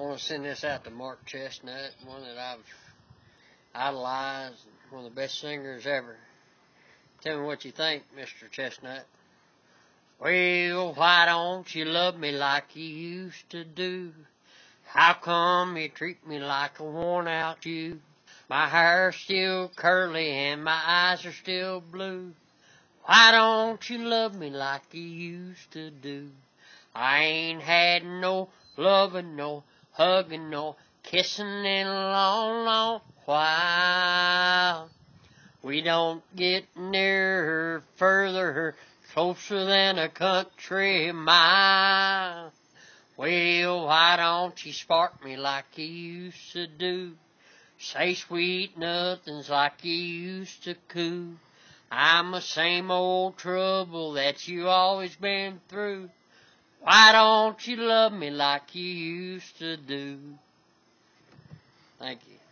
I want to send this out to Mark Chesnutt, one that I've idolized, one of the best singers ever. Tell me what you think, Mr. Chesnutt. Well, why don't you love me like you used to do? How come you treat me like a worn out you? My hair's still curly and my eyes are still blue. Why don't you love me like you used to do? I ain't had no loving, no hugging, no kissing in a long, long while. We don't get nearer, further, closer than a country mile. Well, why don't you spark me like you used to do? Say sweet nothings like you used to coo. I'm the same old trouble that you always been through. Why don't you love me like you used to do? Thank you.